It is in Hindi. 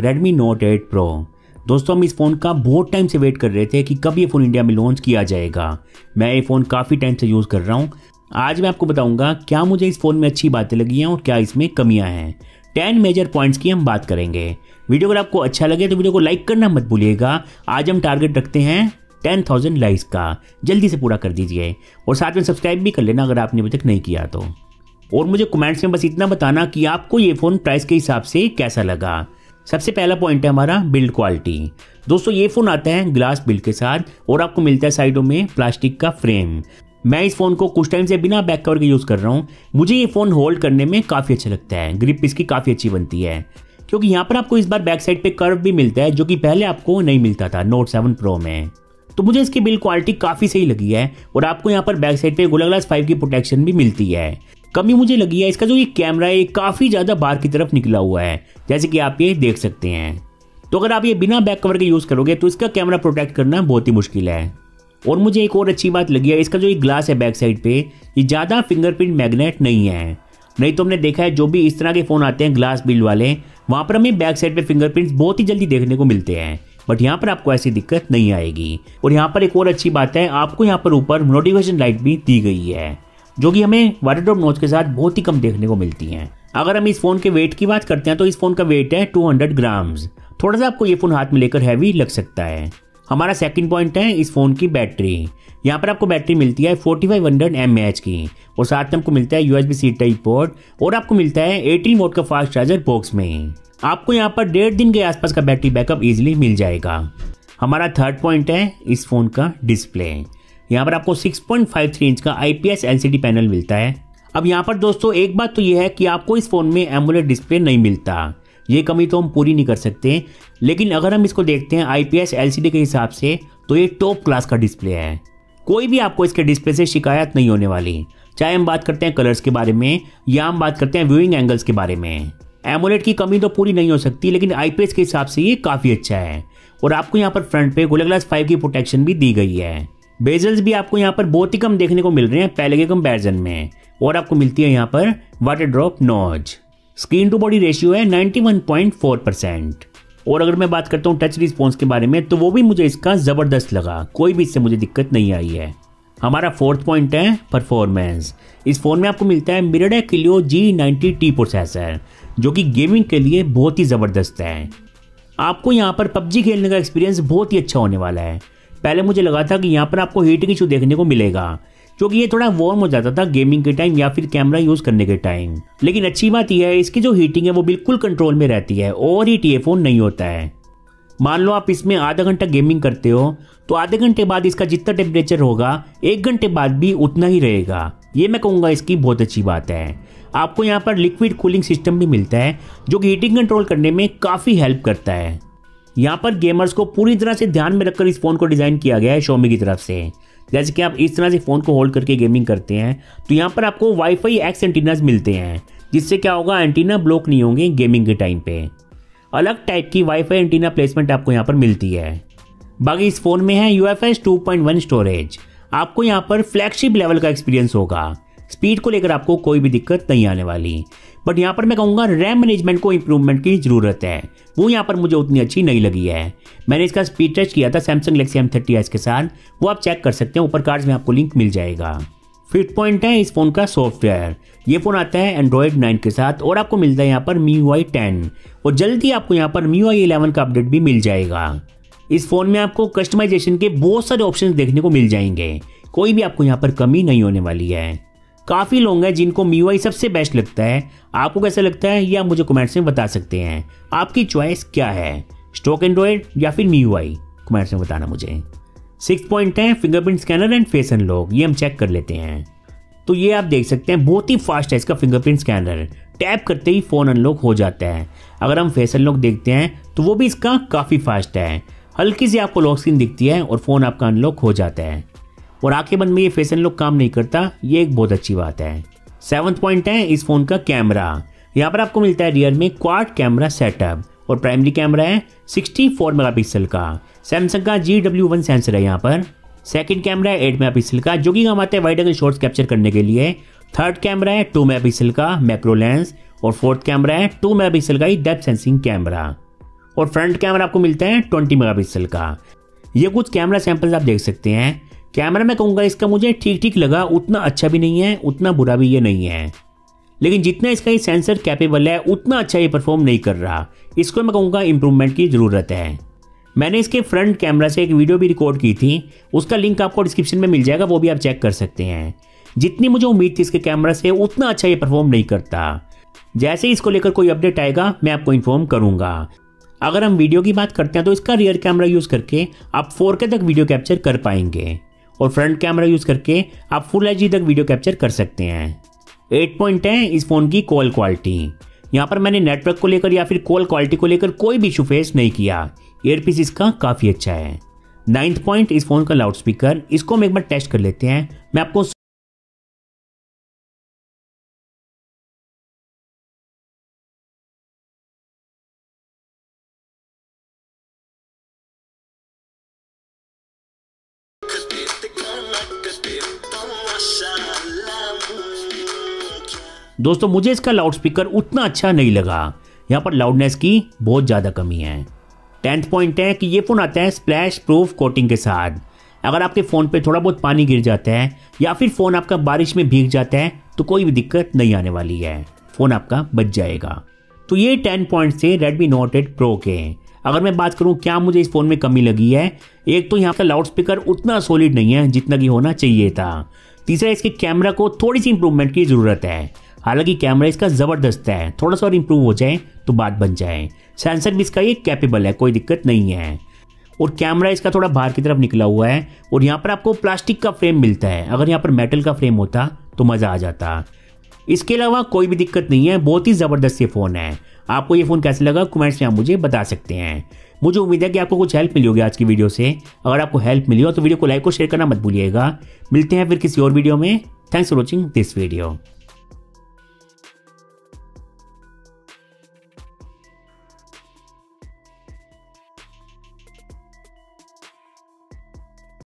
Redmi Note 8 Pro दोस्तों, हम इस फ़ोन का बहुत टाइम से वेट कर रहे थे कि कब ये फ़ोन इंडिया में लॉन्च किया जाएगा। मैं ये फ़ोन काफ़ी टाइम से यूज़ कर रहा हूँ। आज मैं आपको बताऊँगा क्या मुझे इस फ़ोन में अच्छी बातें लगी हैं और क्या इसमें कमियाँ हैं। टेन मेजर पॉइंट्स की हम बात करेंगे। वीडियो अगर आपको अच्छा लगे तो वीडियो को लाइक करना मत भूलिएगा। आज हम टारगेट रखते हैं टेन थाउज़ेंड लाइक्स का। जल्दी से पूरा कर दीजिए और साथ में सब्सक्राइब भी कर लेना अगर आपने अभी तक नहीं किया तो। और मुझे कमेंट्स में बस इतना बताना कि आपको ये फ़ोन प्राइस के हिसाब से कैसा लगा। सबसे पहला पॉइंट है हमारा बिल्ड क्वालिटी दोस्तों, ये फ़ोन आता है ग्लास बिल्ड के साथ और आपको मिलता है साइडों में प्लास्टिक का फ्रेम मैं इस फ़ोन को कुछ टाइम से बिना बैक कवर के यूज़ कर रहा हूँ। मुझे ये फ़ोन होल्ड करने में काफ़ी अच्छा लगता है। ग्रिप इसकी काफ़ी अच्छी बनती है। क्योंकि यहाँ पर आपको इस बार बैक साइड पे कर्व भी मिलता है, जो कि पहले आपको नहीं मिलता था नोट सेवन प्रो में। तो मुझे इसकी बिल्ड क्वालिटी काफ़ी सही लगी है और आपको यहाँ पर बैक साइड पे गोला ग्लास फाइव की प्रोटेक्शन भी मिलती है। कमी मुझे लगी है, इसका जो ये कैमरा है काफ़ी ज़्यादा बाहर की तरफ़ निकला हुआ है, जैसे कि आप ये देख सकते हैं। तो अगर आप ये बिना बैक कवर के यूज़ करोगे तो इसका कैमरा प्रोटेक्ट करना बहुत ही मुश्किल है। और मुझे एक और अच्छी बात लगी है, इसका जो ये ग्लास है बैक साइड पे, ये ज़्यादा फिंगरप्रिंट मैग्नेट नहीं है। नहीं तो हमने देखा है, जो भी इस तरह के फ़ोन आते हैं ग्लास बिल्ड वाले, वहाँ पर हमें बैक साइड पे फिंगरप्रिंट्स बहुत ही जल्दी देखने को मिलते हैं। बट यहाँ पर आपको ऐसी दिक्कत नहीं आएगी। और यहाँ पर एक और अच्छी बात है, आपको यहाँ पर ऊपर नोटिफिकेशन लाइट भी दी गई है। जो कि हमें वाटर ड्रॉप नोच के साथ बहुत ही कम देखने को मिलती हैं। अगर हम इस फ़ोन के वेट की बात करते हैं तो इस फ़ोन का वेट है 200 ग्राम्स थोड़ा सा आपको ये फ़ोन हाथ में लेकर हैवी लग सकता है। हमारा सेकंड पॉइंट है इस फ़ोन की बैटरी यहाँ पर आपको बैटरी मिलती है 4500 फाइव हंड्रेड की। और साथ में आपको मिलता है यूएसबी सी टाइप पोर्ट और आपको मिलता है 18 वोट का फास्ट चार्जर बॉक्स में। आपको यहाँ पर डेढ़ दिन के आसपास का बैटरी बैकअप इजिली मिल जाएगा। हमारा थर्ड पॉइंट है इस फ़ोन का डिस्प्ले यहाँ पर आपको 6.53 इंच का आईपीएस एलसीडी पैनल मिलता है। अब यहाँ पर दोस्तों, एक बात तो यह है कि आपको इस फ़ोन में एमुलेट डिस्प्ले नहीं मिलता। ये कमी तो हम पूरी नहीं कर सकते, लेकिन अगर हम इसको देखते हैं आईपीएस एलसीडी के हिसाब से तो ये टॉप क्लास का डिस्प्ले है। कोई भी आपको इसके डिस्प्ले से शिकायत नहीं होने वाली। चाहे हम बात करते हैं कलर्स के बारे में, या हम बात करते हैं व्यूइंग एंगल्स के बारे में। एमोलेट की कमी तो पूरी नहीं हो सकती, लेकिन आईपीएस के हिसाब से ये काफ़ी अच्छा है। और आपको यहाँ पर फ्रंट पे गोला ग्लास फाइव की प्रोटेक्शन भी दी गई है। बेजल्स भी आपको यहाँ पर बहुत ही कम देखने को मिल रहे हैं, पहले के कंपैरिजन में। और आपको मिलती है यहाँ पर water drop notch screen to body ratio है 91.4 परसेंट और अगर मैं बात करता हूँ टच रिस्पॉन्स के बारे में तो वो भी मुझे इसका ज़बरदस्त लगा। कोई भी इससे मुझे दिक्कत नहीं आई है। हमारा फोर्थ पॉइंट है परफॉर्मेंस इस फ़ोन में आपको मिलता है मिरडा Helio G ninety T processor जो कि गेमिंग के लिए बहुत ही ज़बरदस्त है। आपको यहाँ पर पबजी खेलने का एक्सपीरियंस बहुत ही अच्छा होने वाला है। पहले मुझे लगा था कि यहाँ पर आपको हीटिंग इशू देखने को मिलेगा क्योंकि ये थोड़ा वार्म हो जाता था गेमिंग के टाइम या फिर कैमरा यूज़ करने के टाइम लेकिन अच्छी बात यह है, इसकी जो हीटिंग है वो बिल्कुल कंट्रोल में रहती है और ही फ़ोन नहीं होता है। मान लो आप इसमें आधा घंटा गेमिंग करते हो तो आधे घंटे बाद इसका जितना टेम्परेचर होगा, एक घंटे बाद भी उतना ही रहेगा। ये मैं कहूँगा इसकी बहुत अच्छी बात है। आपको यहाँ पर लिक्विड कूलिंग सिस्टम भी मिलता है, जो कि हीटिंग कंट्रोल करने में काफ़ी हेल्प करता है। यहाँ पर गेमर्स को पूरी तरह से ध्यान में रखकर इस फ़ोन को डिज़ाइन किया गया है शोमी की तरफ़ से। जैसे कि आप इस तरह से फ़ोन को होल्ड करके गेमिंग करते हैं तो यहाँ पर आपको वाईफाई एक्स एंटीनाज मिलते हैं, जिससे क्या होगा एंटीना ब्लॉक नहीं होंगे गेमिंग के टाइम पे। अलग टाइप की वाईफाई एंटीना प्लेसमेंट आपको यहाँ पर मिलती है। बाकी इस फ़ोन में है U F S two point one storage आपको यहाँ पर फ्लैगशिप लेवल का एक्सपीरियंस होगा। स्पीड को लेकर आपको कोई भी दिक्कत नहीं आने वाली। बट यहाँ पर मैं कहूँगा रैम मैनेजमेंट को इंप्रूवमेंट की ज़रूरत है। वो यहाँ पर मुझे उतनी अच्छी नहीं लगी है। मैंने इसका स्पीड टेस्ट किया था सैमसंग गलेक्सी एम थर्टी के साथ। वो आप चेक कर सकते हैं, ऊपर कार्ड में आपको लिंक मिल जाएगा। फिफ्थ पॉइंट है इस फ़ोन का सॉफ्टवेयर ये फ़ोन आता है एंड्रॉयड 9 के साथ और आपको मिलता है यहाँ पर मी वाई टेन और जल्दी आपको यहाँ पर मी वाई इलेवन का अपडेट भी मिल जाएगा। इस फ़ोन में आपको कस्टमाइजेशन के बहुत सारे ऑप्शंस देखने को मिल जाएँगे। कोई भी आपको यहाँ पर कमी नहीं होने वाली है। काफ़ी लोग हैं जिनको मी सबसे बेस्ट लगता है। आपको कैसा लगता है? ये आप मुझे कमेंट्स में बता सकते हैं। आपकी चॉइस क्या है? स्टॉक एंड्रॉयड या फिर मी कमेंट्स में बताना मुझे। सिक्स पॉइंट है fingerprint scanner and face unlock ये हम चेक कर लेते हैं। तो ये आप देख सकते हैं, बहुत ही फास्ट है इसका फिंगरप्रिंट स्कैनर टैप करते ही फ़ोन अनलॉक हो जाता है। अगर हम फेस अनलॉक देखते हैं तो वो भी इसका काफ़ी फास्ट है। हल्की सी आपको लॉक स्क्रीन दिखती है और फ़ोन आपका अनलॉक हो जाता है। और आँखें बंद में ये फेस अनलॉक काम नहीं करता, ये एक बहुत अच्छी बात है। सेवंथ पॉइंट है इस फ़ोन का कैमरा यहाँ पर आपको मिलता है रियर में क्वाड कैमरा सेटअप और प्राइमरी कैमरा है 64 मेगापिक्सल का। सैमसंग का जी डब्ल्यू वन सेंसर है यहाँ पर। सेकंड कैमरा है 8 मेगापिक्सल का, जो कि काम आता है वाइड एंगल शॉट्स कैप्चर करने के लिए। थर्ड कैमरा है 2 मेगापिक्सल का मैक्रो लेंस और फोर्थ कैमरा है 2 मेगापिक्सल का ही डेप्थ सेंसिंग कैमरा और फ्रंट कैमरा आपको मिलता है ट्वेंटी मेगा पिक्सल का। ये कुछ कैमरा सैंपल्स आप देख सकते हैं। कैमरा में कहूँगा इसका मुझे ठीक ठीक लगा, उतना अच्छा भी नहीं है, उतना बुरा भी ये नहीं है। लेकिन जितना इसका ये सेंसर कैपेबल है, उतना अच्छा ये परफॉर्म नहीं कर रहा। इसको मैं कहूँगा इम्प्रूवमेंट की ज़रूरत है। मैंने इसके फ्रंट कैमरा से एक वीडियो भी रिकॉर्ड की थी। उसका लिंक आपको डिस्क्रिप्शन में मिल जाएगा, वो भी आप चेक कर सकते हैं। जितनी मुझे उम्मीद थी इसके कैमरा से, उतना अच्छा ये परफॉर्म नहीं करता। जैसे ही इसको लेकर कोई अपडेट आएगा, मैं आपको इन्फॉर्म करूँगा। अगर हम वीडियो की बात करते हैं तो इसका रियर कैमरा यूज़ करके आप 4K तक वीडियो कैप्चर कर पाएँगे। और फ्रंट कैमरा यूज़ करके आप फुल एच तक वीडियो कैप्चर कर सकते हैं। एट पॉइंट है इस फ़ोन की कॉल क्वालिटी यहाँ पर मैंने नेटवर्क को लेकर या फिर कॉल क्वालिटी को लेकर कोई भी इशू फेस नहीं किया। एयरपीस इसका काफ़ी अच्छा है। नाइन्थ पॉइंट इस फ़ोन का लाउड स्पीकर इसको हम एक बार टेस्ट कर लेते हैं। मैं आपको दोस्तों, मुझे इसका लाउड स्पीकर उतना अच्छा नहीं लगा। यहाँ पर लाउडनेस की बहुत ज़्यादा कमी है। टेंथ पॉइंट है कि ये फ़ोन आता है स्प्लैश प्रूफ कोटिंग के साथ। अगर आपके फ़ोन पे थोड़ा बहुत पानी गिर जाता है या फिर फ़ोन आपका बारिश में भीग जाता है तो कोई भी दिक्कत नहीं आने वाली है। फ़ोन आपका बच जाएगा। तो ये टेन पॉइंट से रेडमी नोट एट प्रो के अगर मैं बात करूँ, क्या मुझे इस फ़ोन में कमी लगी है? एक तो यहाँ का लाउड स्पीकर उतना सॉलिड नहीं है जितना कि होना चाहिए था। तीसरा, इसके कैमरा को थोड़ी सी इंप्रूवमेंट की ज़रूरत है। हालाँकि कैमरा इसका ज़बरदस्त है। थोड़ा सा और इम्प्रूव हो जाए तो बात बन जाए। सेंसर भी इसका ये कैपेबल है, कोई दिक्कत नहीं है। और कैमरा इसका थोड़ा बाहर की तरफ़ निकला हुआ है, और यहाँ पर आपको प्लास्टिक का फ्रेम मिलता है। अगर यहाँ पर मेटल का फ्रेम होता तो मज़ा आ जाता। इसके अलावा कोई भी दिक्कत नहीं है, बहुत ही ज़बरदस्त ये फ़ोन है। आपको ये फ़ोन कैसे लगा कमेंट्स में आप मुझे बता सकते हैं। मुझे उम्मीद है कि आपको कुछ हेल्प मिली होगी आज की वीडियो से। अगर आपको हेल्प मिली हो तो वीडियो को लाइक और शेयर करना मत भूलिएगा। मिलते हैं फिर किसी और वीडियो में। Thanks for watching this video